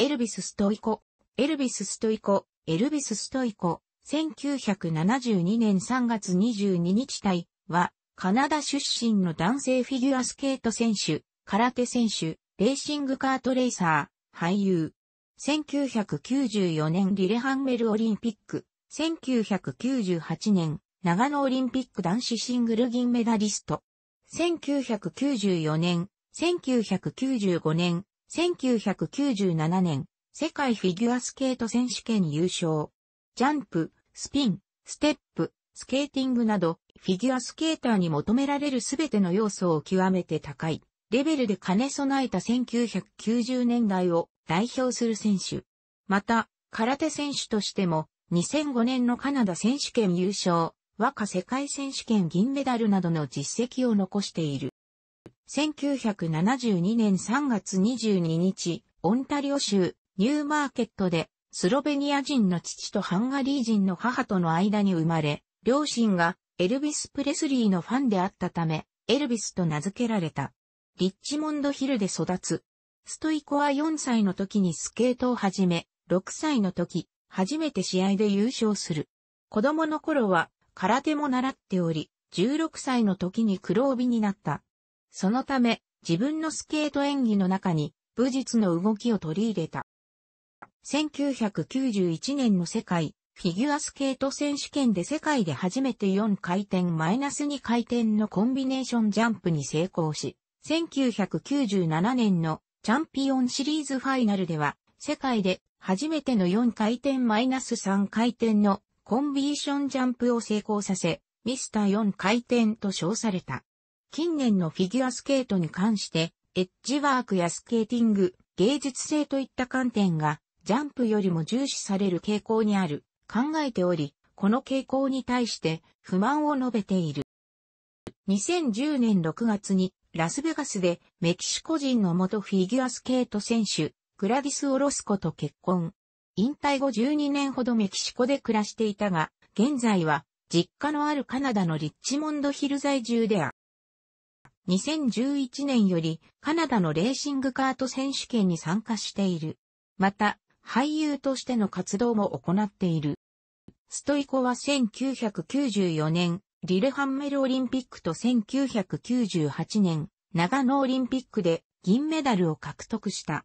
エルビス・ストイコ、エルビス・ストイコ、エルビス・ストイコ、1972年3月22日体は、カナダ出身の男性フィギュアスケート選手、空手選手、レーシングカートレーサー、俳優。1994年リレハンメルオリンピック、1998年長野オリンピック男子シングル銀メダリスト。1994年、1995年、1997年、世界フィギュアスケート選手権優勝。ジャンプ、スピン、ステップ、スケーティングなど、フィギュアスケーターに求められるすべての要素を極めて高い、レベルで兼ね備えた1990年代を代表する選手。また、空手選手としても、2005年のカナダ選手権優勝、和歌世界選手権銀メダルなどの実績を残している。1972年3月22日、オンタリオ州ニューマーケットでスロベニア人の父とハンガリー人の母との間に生まれ、両親がエルビス・プレスリーのファンであったため、エルビスと名付けられた。リッチモンドヒルで育つ。ストイコは4歳の時にスケートを始め、6歳の時、初めて試合で優勝する。子供の頃は空手も習っており、16歳の時に黒帯になった。そのため、自分のスケート演技の中に武術の動きを取り入れた。1991年の世界フィギュアスケート選手権で世界で初めて4回転マイナス2回転のコンビネーションジャンプに成功し、1997年のチャンピオンシリーズファイナルでは、世界で初めての4回転マイナス3回転のコンビネーションジャンプを成功させ、ミスター4回転と称された。近年のフィギュアスケートに関して、エッジワークやスケーティング、芸術性といった観点が、ジャンプよりも重視される傾向にある、考えており、この傾向に対して不満を述べている。2010年6月にラスベガスでメキシコ人の元フィギュアスケート選手、グラディス・オロスコと結婚。引退後12年ほどメキシコで暮らしていたが、現在は実家のあるカナダのリッチモンドヒル在住である。2011年よりカナダのレーシングカート選手権に参加している。また、俳優としての活動も行っている。ストイコは1994年、リレハンメルオリンピックと1998年、長野オリンピックで銀メダルを獲得した。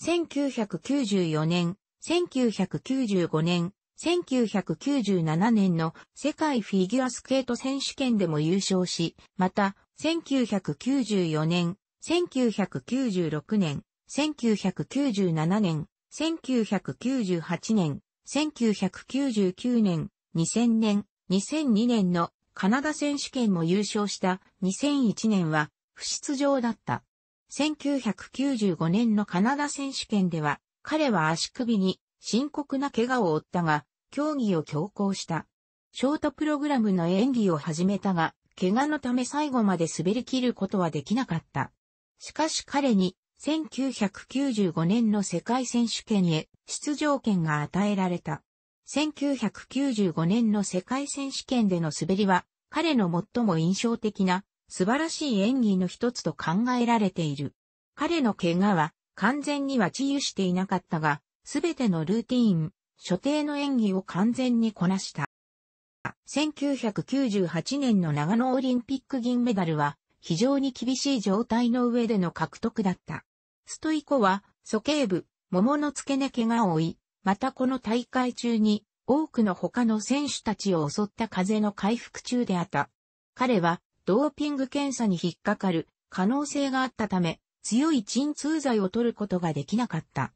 1994年、1995年、1997年の世界フィギュアスケート選手権でも優勝し、また、1994年、1996年、1997年、1998年、1999年、2000年、2002年のカナダ選手権も優勝した2001年は不出場だった。1995年のカナダ選手権では彼は足首に深刻な怪我を負ったが、競技を強行した。ショートプログラムの演技を始めたが、怪我のため最後まで滑り切ることはできなかった。しかし彼に1995年の世界選手権へ出場権が与えられた。1995年の世界選手権での滑りは彼の最も印象的な素晴らしい演技の一つと考えられている。彼の怪我は完全には治癒していなかったが、すべてのルーティーン、所定の演技を完全にこなした。1998年の長野オリンピック銀メダルは非常に厳しい状態の上での獲得だった。ストイコは鼠径部、桃の付け根怪我を負い、またこの大会中に多くの他の選手たちを襲った風の回復中であった。彼はドーピング検査に引っかかる可能性があったため、強い鎮痛剤を取ることができなかった。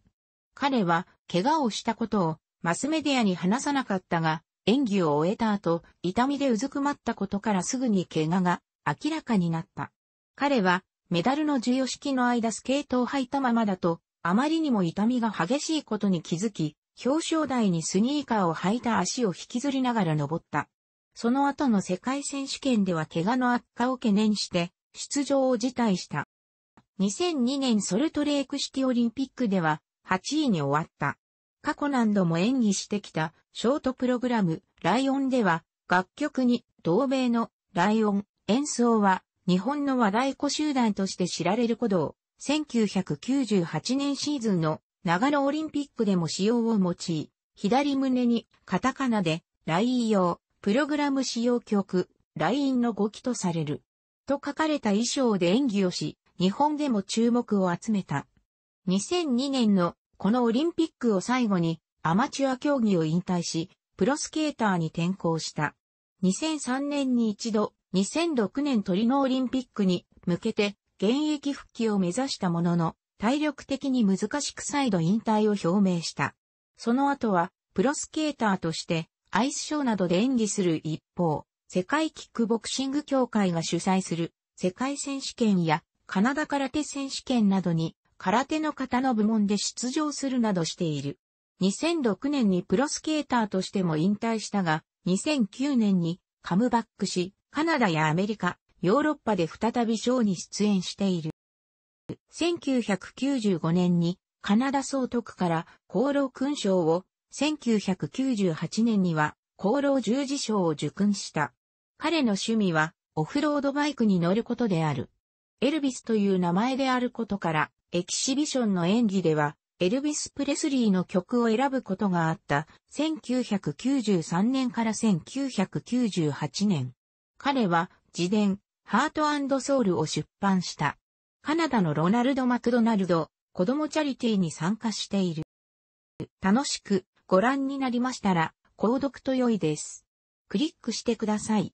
彼は怪我をしたことをマスメディアに話さなかったが、演技を終えた後、痛みでうずくまったことからすぐに怪我が明らかになった。彼はメダルの授与式の間スケートを履いたままだと、あまりにも痛みが激しいことに気づき、表彰台にスニーカーを履いた足を引きずりながら登った。その後の世界選手権では怪我の悪化を懸念して、出場を辞退した。2002年ソルトレークシティオリンピックでは8位に終わった。過去何度も演技してきたショートプログラムライオンでは楽曲に同名のライオン演奏は日本の和太鼓集団として知られることを1998年シーズンの長野オリンピックでも使用を用い、左胸にカタカナで、ライン用、プログラム使用曲、ラインの語気とされる。と書かれた衣装で演技をし、日本でも注目を集めた。2002年のこのオリンピックを最後にアマチュア競技を引退し、プロスケーターに転向した。2003年に一度、2006年トリノオリンピックに向けて現役復帰を目指したものの、体力的に難しく再度引退を表明した。その後は、プロスケーターとして、アイスショーなどで演技する一方、世界キックボクシング協会が主催する世界選手権やカナダ空手選手権などに空手の方の部門で出場するなどしている。2006年にプロスケーターとしても引退したが、2009年にカムバックし、カナダやアメリカ、ヨーロッパで再びショーに出演している。1995年にカナダ総督から功労勲章を、1998年には功労十字章を受勲した。彼の趣味はオフロードバイクに乗ることである。エルビスという名前であることから、エキシビションの演技では、エルビス・プレスリーの曲を選ぶことがあった1993年から1998年。彼は自伝、ハートソウルを出版した。カナダのロナルド・マクドナルド、子供チャリティーに参加している。楽しくご覧になりましたら、購読と良いです。クリックしてください。